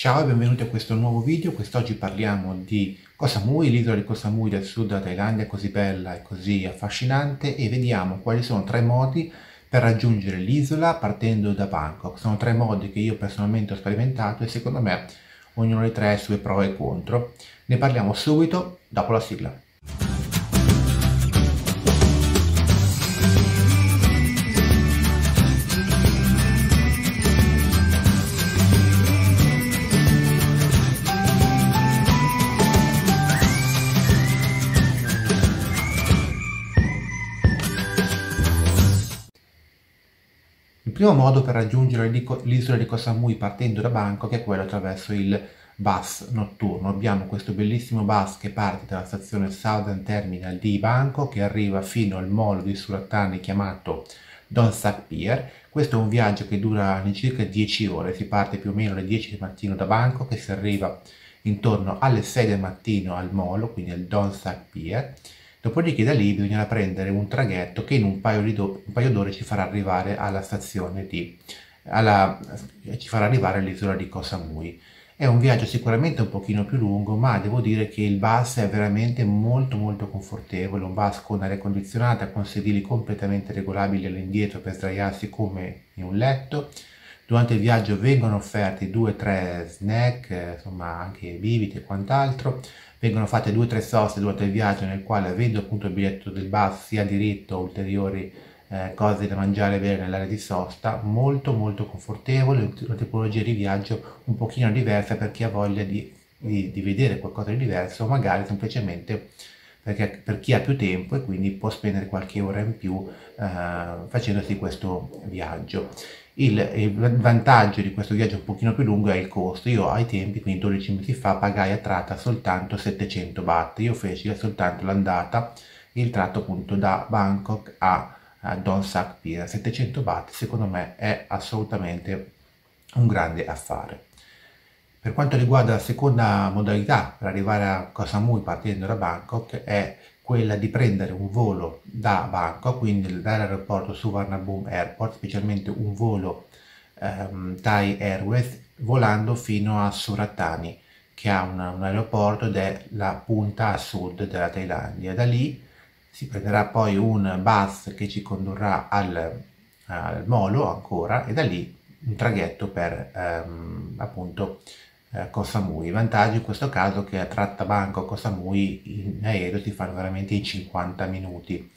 Ciao e benvenuti a questo nuovo video, quest'oggi parliamo di Koh Samui, l'isola di Koh Samui del sud della Thailandia, così bella e così affascinante e vediamo quali sono tre modi per raggiungere l'isola partendo da Bangkok. Sono tre modi che io personalmente ho sperimentato e secondo me ognuno dei tre ha i suoi pro e contro. Ne parliamo subito dopo la sigla. Primo modo per raggiungere l'isola di Koh Samui partendo da Bangkok è quello attraverso il bus notturno. Abbiamo questo bellissimo bus che parte dalla stazione Southern Terminal di Bangkok che arriva fino al molo di Surattani chiamato Donsak Pier. Questo è un viaggio che dura circa 10 ore, si parte più o meno alle 10 del mattino da Bangkok e si arriva intorno alle 6 del mattino al molo, quindi al Donsak Pier Dopodiché da lì bisognerà prendere un traghetto che in un paio, un paio d'ore ci farà arrivare alla stazione di, alla, ci farà arrivare all'isola di Koh Samui. È un viaggio sicuramente un pochino più lungo, ma devo dire che il bus è veramente molto molto confortevole, un bus con aria condizionata, con sedili completamente regolabili all'indietro per sdraiarsi come in un letto. Durante il viaggio vengono offerti 2-3 snack, insomma anche bibite e quant'altro. Vengono fatte due o tre soste durante il viaggio nel quale avendo appunto il biglietto del bus sia diritto a ulteriori eh, cose da mangiare e bere nell'area di sosta. Molto molto confortevole una tipologia di viaggio un pochino diversa per chi ha voglia di, di, di vedere qualcosa di diverso o magari semplicemente perché per chi ha più tempo e quindi può spendere qualche ora in più eh, facendosi questo viaggio. Il, il, vantaggio di questo viaggio un pochino più lungo è il costo. Io ai tempi, quindi 12 mesi fa, pagai a tratta soltanto 700 baht. Io feci soltanto l'andata, il tratto appunto da Bangkok a, a Don Sak Pier. 700 baht secondo me è assolutamente un grande affare. Per quanto riguarda la seconda modalità per arrivare a Koh Samui partendo da Bangkok è quella di prendere un volo da Bangkok, quindi dall'aeroporto Suvarnabhumi Airport, specialmente un volo ehm, Thai Airways, volando fino a Suratani, che ha una, un aeroporto ed è la punta a sud della Thailandia. Da lì si prenderà poi un bus che ci condurrà al, al molo ancora e da lì un traghetto per ehm, appunto eh, Koh Samui. Il vantaggio in questo caso che a tratta Bangkok Koh Samui in aereo si fanno veramente in 50 minuti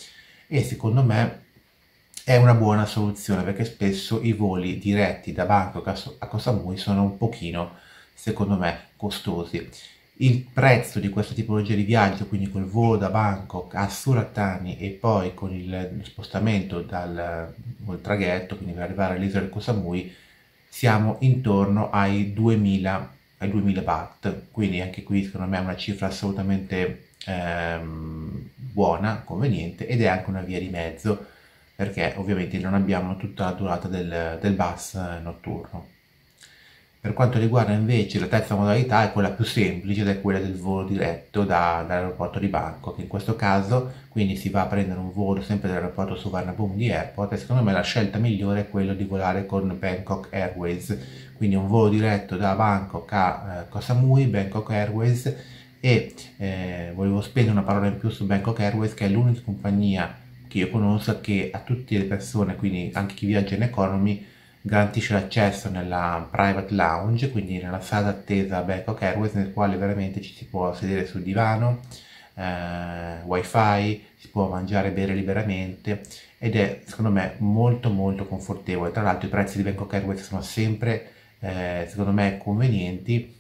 e secondo me è una buona soluzione perché spesso i voli diretti da Bangkok a Koh Samui sono un pochino, secondo me, costosi. Il prezzo di questa tipologia di viaggio, quindi col volo da Bangkok a Surattani e poi con il spostamento dal traghetto, quindi per arrivare all'isola di Koh Samui, siamo intorno ai 2000 ai 2000 baht, quindi anche qui secondo me è una cifra assolutamente ehm, buona, conveniente ed è anche una via di mezzo perché ovviamente non abbiamo tutta la durata del, del bus notturno. Per quanto riguarda invece la terza modalità è quella più semplice ed è quella del volo diretto da, dall'aeroporto di Bangkok. In questo caso quindi si va a prendere un volo sempre dall'aeroporto Suvarnabhumi Airport e secondo me la scelta migliore è quella di volare con Bangkok Airways, quindi un volo diretto da Bangkok a eh, Koh Samui, Bangkok Airways e eh, volevo spendere una parola in più su Bangkok Airways che è l'unica compagnia che io conosco che a tutte le persone, quindi anche chi viaggia in economy, garantisce l'accesso nella private lounge, quindi nella sala d'attesa Bangkok Airways nel quale veramente ci si può sedere sul divano, eh, wifi, si può mangiare e bere liberamente ed è secondo me molto molto confortevole. Tra l'altro i prezzi di Bangkok Airways sono sempre eh, secondo me convenienti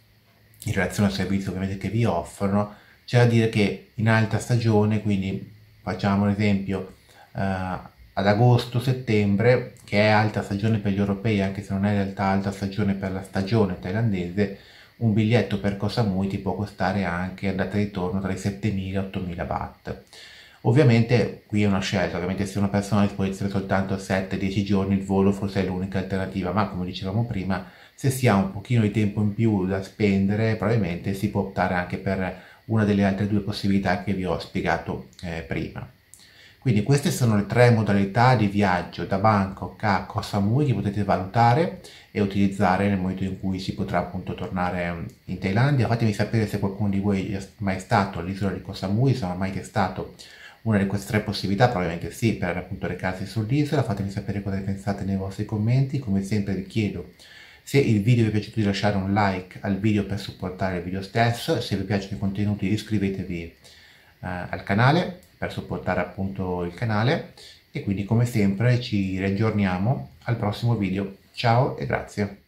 in relazione al servizio ovviamente che vi offrono. C'è da dire che in alta stagione, quindi facciamo un esempio, eh, ad agosto-settembre, che è alta stagione per gli europei, anche se non è in realtà alta stagione per la stagione thailandese, un biglietto per Koh Samui ti può costare anche andata e ritorno tra i 7.000 e 8.000 baht. Ovviamente qui è una scelta, ovviamente se una persona ha a disposizione soltanto 7-10 giorni il volo forse è l'unica alternativa, ma come dicevamo prima, se si ha un pochino di tempo in più da spendere, probabilmente si può optare anche per una delle altre due possibilità che vi ho spiegato eh, prima. Quindi queste sono le tre modalità di viaggio da Bangkok a Koh Samui che potete valutare e utilizzare nel momento in cui si potrà appunto tornare in Thailandia. Fatemi sapere se qualcuno di voi è mai stato all'isola di Koh Samui, se non ha mai testato una di queste tre possibilità, probabilmente sì, per appunto recarsi sull'isola. Fatemi sapere cosa pensate nei vostri commenti. Come sempre vi chiedo se il video vi è piaciuto di lasciare un like al video per supportare il video stesso, se vi piacciono i contenuti iscrivetevi eh, al canale per supportare appunto il canale e quindi come sempre ci riaggiorniamo al prossimo video. Ciao e grazie.